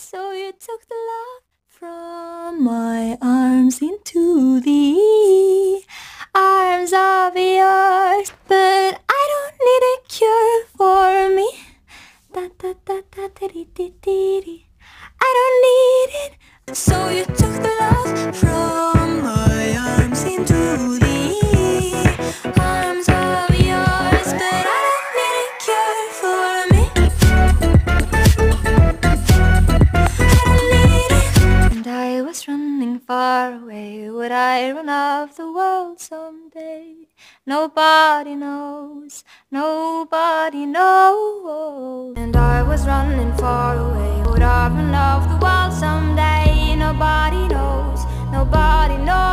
So you took the love from my arms into the arms of yours. But I don't need a cure for me. Da, da, da, da, dee, dee, dee, dee. I don't need it. So you took the far away. Would I run off the world someday? Nobody knows, nobody knows. And I was running far away. Would I run off the world someday? Nobody knows, nobody knows.